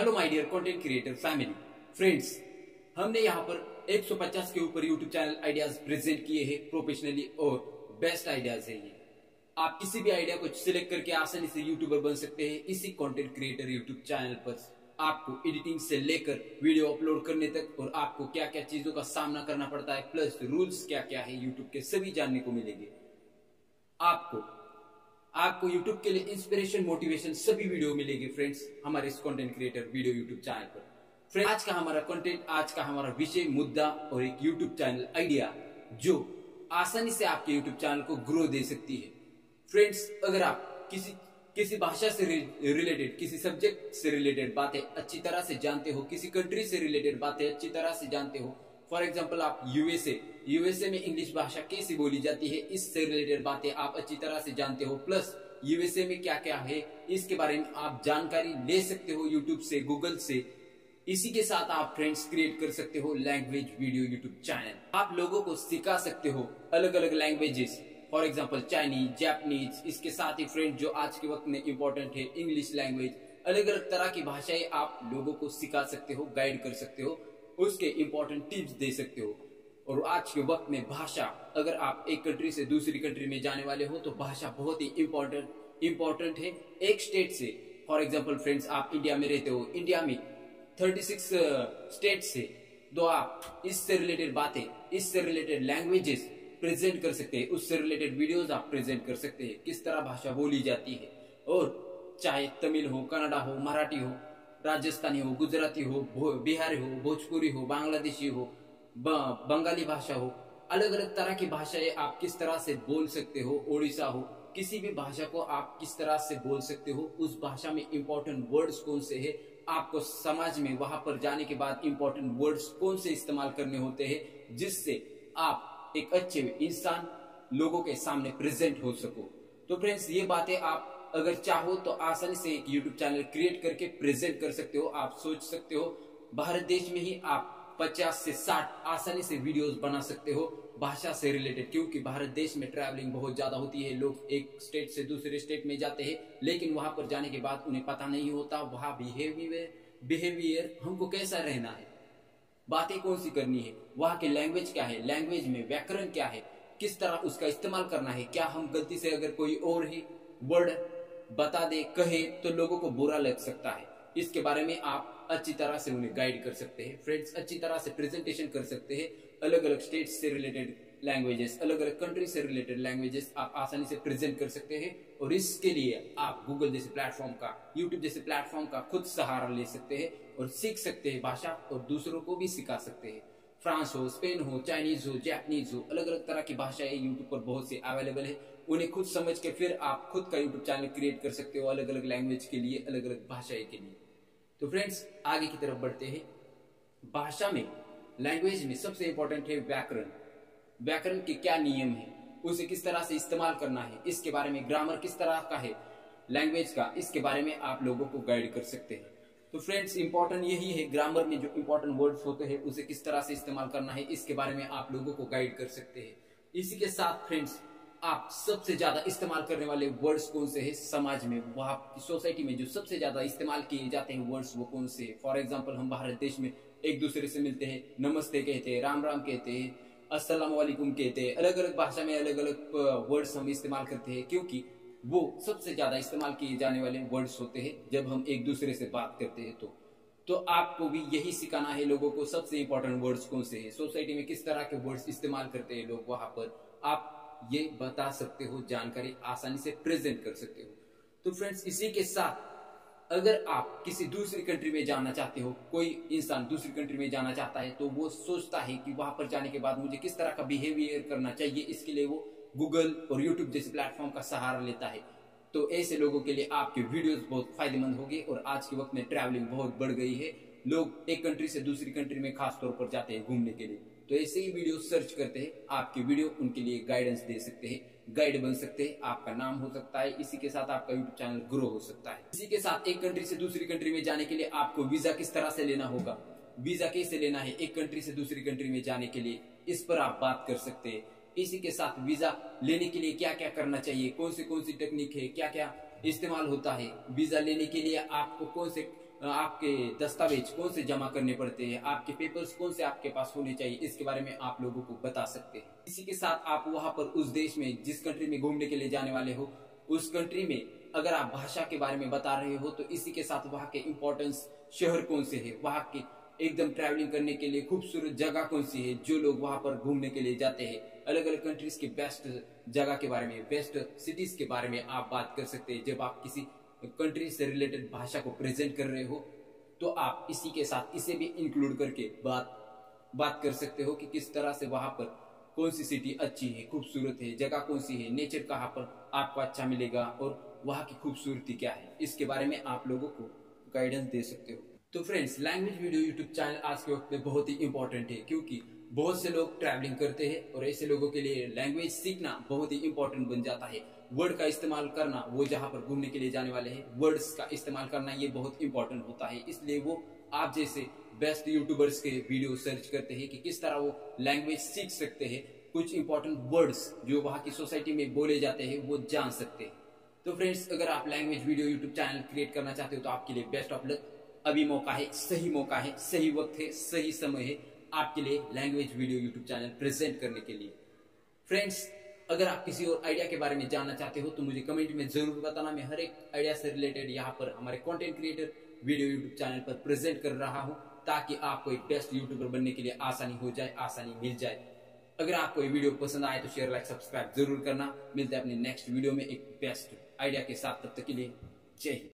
Hello my dear content creator family friends हमने यहाँ पर 150 के ऊपर यूट्यूब चैनल आइडियाज़ प्रेजेंट किए हैं प्रोफेशनली और बेस्ट आइडियाज़ है ये। आप किसी भी आइडिया को सिलेक्ट करके आसानी से यूट्यूबर बन सकते हैं। इसी कंटेंट क्रिएटर यूट्यूब चैनल पर आपको एडिटिंग से लेकर वीडियो अपलोड करने तक और आपको क्या क्या चीज़ों का सामना करना पड़ता है प्लस रूल्स क्या क्या है यूट्यूब के सभी जानने को मिलेंगे। आपको आपको यूट्यूब के लिए इंस्पिरेशन मोटिवेशन सभी वीडियो मिलेगी फ्रेंड्स हमारे इस content creator video YouTube channel पर। फ्रेंड आज का हमारा कंटेंट आज का हमारा विषय, मुद्दा और एक यूट्यूब चैनल आइडिया जो आसानी से आपके यूट्यूब चैनल को ग्रो दे सकती है। फ्रेंड्स अगर आप किसी किसी भाषा से रिलेटेड किसी सब्जेक्ट से रिलेटेड बातें अच्छी तरह से जानते हो, किसी कंट्री से रिलेटेड बातें अच्छी तरह से जानते हो फॉर एग्ज़ाम्पल आप यूएसए यूएसए में इंग्लिश भाषा कैसी बोली जाती है, इससे रिलेटेड बातें आप अच्छी तरह से जानते हो। प्लस यूएसए में क्या क्या है, इसके बारे में आप जानकारी ले सकते हो यूट्यूब से गूगल से। इसी के साथ आप फ्रेंड्स क्रिएट कर सकते हो लैंग्वेज वीडियो यूट्यूब चैनल आप लोगों को सिखा सकते हो अलग अलग languages for example Chinese Japanese इसके साथ ही फ्रेंड जो आज के वक्त में इम्पोर्टेंट है इंग्लिश लैंग्वेज अलग अलग तरह की भाषाएँ आप लोगों को सिखा सकते हो गाइड कर सकते हो। उसके इम्पोर्टेंट टिप्स दे सकते हो। और आज के वक्त में भाषा, अगर आप एक कंट्री से दूसरी कंट्री में जाने वाले हो तो भाषा बहुत ही इम्पोर्टेंट इम्पोर्टेंट है। एक स्टेट से फॉर एग्ज़ाम्पल फ्रेंड्स आप इंडिया में रहते हो। इंडिया में थर्टी सिक्स स्टेट से तो आप इससे रिलेटेड बातें, इससे रिलेटेड लैंग्वेजेस प्रेजेंट कर सकते हैं। उससे रिलेटेड वीडियोस आप प्रेजेंट कर सकते हैं। किस तरह भाषा बोली जाती है? और चाहे तमिल हो, कन्नडा हो, मराठी हो राजस्थानी हो, गुजराती हो बिहारी हो, भोजपुरी हो, बांग्लादेशी हो बंगाली भाषा हो अलग अलग तरह की भाषाएँ आप किस तरह से बोल सकते हो, ओडिशा हो, किसी भी भाषा को आप किस तरह से बोल सकते हो, उस भाषा में इंपॉर्टेंट वर्ड्स कौन से है, आपको समाज में वहाँ पर जाने के बाद इंपॉर्टेंट वर्ड्स कौन से इस्तेमाल करने होते हैं, जिससे आप एक अच्छे इंसान लोगों के सामने प्रेजेंट हो सको। तो फ्रेंड्स ये बातें आप अगर चाहो तो आसानी से एक यूट्यूब चैनल क्रिएट करके प्रेजेंट कर सकते हो, आप सोच सकते हो। भारत देश में ही आप 50 से 60 आसानी से वीडियोस बना सकते हो भाषा से रिलेटेड क्योंकि भारत देश में ट्रैवलिंग बहुत ज़्यादा होती है। लोग एक स्टेट से दूसरे स्टेट में जाते हैं, लेकिन वहाँ पर जाने के बाद उन्हें पता नहीं होता, वहाँ बिहेवियर बिहेवियर हमको कैसा रहना है। बातें कौन सी करनी है, वहाँ के लैंग्वेज क्या है लैंग्वेज में व्याकरण क्या है, किस तरह उसका इस्तेमाल करना है, क्या हम गलती से अगर कोई और ही वर्ड बता दे, कहे तो लोगों को बुरा लग सकता है। इसके बारे में आप अच्छी तरह से उन्हें गाइड कर सकते हैं। फ्रेंड्स अच्छी तरह से प्रेजेंटेशन कर सकते हैं। अलग अलग स्टेट से रिलेटेड लैंग्वेजेस अलग अलग कंट्री से रिलेटेड लैंग्वेजेस आप आसानी से प्रेजेंट कर सकते हैं। और इसके लिए आप गूगल जैसे प्लेटफॉर्म का यूट्यूब जैसे प्लेटफॉर्म का खुद सहारा ले सकते हैं और सीख सकते हैं भाषा और दूसरों को भी सिखा सकते हैं। फ्रांस हो स्पेन हो चाइनीज़ हो जैपनीज हो अलग अलग तरह की भाषाएँ यूट्यूब पर बहुत सी अवेलेबल है। उन्हें खुद समझ के फिर आप खुद का यूट्यूब चैनल क्रिएट कर सकते हो अलग अलग लैंग्वेज के लिए अलग अलग भाषाएँ के लिए। तो फ्रेंड्स आगे की तरफ़ बढ़ते हैं। भाषा में लैंग्वेज में सबसे इंपॉर्टेंट है व्याकरण। व्याकरण के क्या नियम है? उसे किस तरह से इस्तेमाल करना है? इसके बारे में ग्रामर किस तरह का है? लैंग्वेज का, इसके बारे में आप लोगों को गाइड कर सकते हैं। तो फ्रेंड्स इंपॉर्टेंट यही है ग्रामर में जो इंपॉर्टेंट वर्ड्स होते हैं, उसे किस तरह से इस्तेमाल करना है, इसके बारे में आप लोगों को गाइड कर सकते हैं। इसी के साथ फ्रेंड्स आप सबसे ज़्यादा इस्तेमाल करने वाले वर्ड्स कौन से हैं? समाज में, वहाँ सोसाइटी में जो सबसे ज़्यादा इस्तेमाल किए जाते हैं वर्ड्स वो कौन से? फॉर एग्ज़ाम्पल हम भारत देश में एक दूसरे से मिलते हैं, नमस्ते कहते हैं, राम राम कहते हैं, अस्सलाम वालेकुम कहते हैं अलग अलग भाषा में अलग अलग वर्ड्स हम इस्तेमाल करते हैं, क्योंकि वो सबसे ज़्यादा इस्तेमाल किए जाने वाले वर्ड्स होते हैं, जब हम एक दूसरे से बात करते हैं तो। तो आपको भी यही सिखाना है लोगों को सबसे इंपॉर्टेंट वर्ड्स कौन से हैं? सोसाइटी में किस तरह के वर्ड्स इस्तेमाल करते हैं लोग? वहाँ पर आप ये बता सकते हो, जानकारी आसानी से प्रेजेंट कर सकते हो। तो फ्रेंड्स इसी के साथ अगर आप किसी दूसरी कंट्री में जाना चाहते हो, कोई इंसान दूसरी कंट्री में जाना चाहता है तो वो सोचता है कि वहाँ पर जाने के बाद मुझे किस तरह का बिहेवियर करना चाहिए, इसके लिए वो गूगल और यूट्यूब जैसे प्लेटफॉर्म का सहारा लेता है। तो ऐसे लोगों के लिए आपके वीडियोस बहुत फ़ायदेमंद होगी और आज के वक्त में ट्रैवलिंग बहुत बढ़ गई है। लोग एक कंट्री से दूसरी कंट्री में खास तौर पर जाते हैं घूमने के लिए। तो ऐसे ही वीडियो सर्च करते हैं, आपके वीडियो उनके लिए गाइडेंस दे सकते हैं गाइड बन सकते हैं, आपका नाम हो सकता है, इसी के साथ आपका यूट्यूब चैनल ग्रो हो सकता है। इसी के साथ एक कंट्री से दूसरी कंट्री में जाने के लिए आपको वीज़ा किस तरह से लेना होगा? वीज़ा कैसे लेना है? एक कंट्री से दूसरी कंट्री में जाने के लिए इस पर आप बात कर सकते हैं। इसी के साथ वीज़ा लेने के लिए क्या क्या करना चाहिए? कौन सी कौन सी टेक्निक है? क्या क्या इस्तेमाल होता है? वीज़ा लेने के लिए आपको कौन से आपके दस्तावेज़ कौन से जमा करने पड़ते हैं? आपके पेपर्स कौन से आपके पास होने चाहिए? इसके बारे में आप लोगों को बता सकते हैं। इसी के साथ आप वहाँ पर उस देश में, जिस कंट्री में घूमने के लिए जाने वाले हो, उस कंट्री में अगर आप भाषा के बारे में बता रहे हो तो इसी के साथ वहाँ के इम्पोर्टेंस शहर कौन से है? वहाँ के एकदम ट्रैवलिंग करने के लिए खूबसूरत जगह कौन सी है जो लोग वहाँ पर घूमने के लिए जाते हैं? अलग अलग कंट्रीज़ के बेस्ट जगह के बारे में बेस्ट सिटीज़ के बारे में आप बात कर सकते हैं। जब आप किसी कंट्री से रिलेटेड भाषा को प्रेजेंट कर रहे हो तो आप इसी के साथ इसे भी इंक्लूड करके बात बात कर सकते हो कि किस तरह से वहाँ पर कौन सी सिटी अच्छी है, खूबसूरत है, जगह कौन सी है नेचर कहाँ पर आपको अच्छा मिलेगा और वहाँ की खूबसूरती क्या है। इसके बारे में आप लोगों को गाइडेंस दे सकते हो। तो friends language video YouTube channel आज के वक्त में बहुत ही इंपॉर्टेंट है, क्योंकि बहुत से लोग ट्रैवलिंग करते हैं और ऐसे लोगों के लिए लैंग्वेज सीखना बहुत ही इंपॉर्टेंट बन जाता है। वर्ड का इस्तेमाल करना, वो जहाँ पर घूमने के लिए जाने वाले हैं वर्ड्स का इस्तेमाल करना ये बहुत इंपॉर्टेंट होता है। इसलिए वो आप जैसे बेस्ट यूट्यूबर्स के वीडियो सर्च करते हैं कि किस तरह वो लैंग्वेज सीख सकते हैं। कुछ इंपॉर्टेंट वर्ड्स जो वहाँ की सोसाइटी में बोले जाते हैं, वो जान सकते हैं। तो फ्रेंड्स अगर आप language video YouTube channel create करना चाहते हो तो आपके लिए बेस्ट ऑफ़ लक अभी मौका है, सही मौका है, सही वक्त है, सही समय है। आपके लिए language video YouTube channel present करने के लिए। फ्रेंड्स अगर आप किसी और आइडिया के बारे में जानना चाहते हो तो मुझे कमेंट में ज़रूर बताना। मैं हर एक आइडिया से रिलेटेड यहाँ पर हमारे content creator video YouTube channel पर प्रेजेंट कर रहा हूँ, ताकि आपको एक बेस्ट यूट्यूबर बनने के लिए आसानी हो जाए, आसानी मिल जाए। अगर आपको ये वीडियो पसंद आए तो शेयर लाइक सब्सक्राइब ज़रूर करना। मिलते हैं अपने नेक्स्ट वीडियो में एक बेस्ट आइडिया के साथ। तब तक के लिए जय हिंद।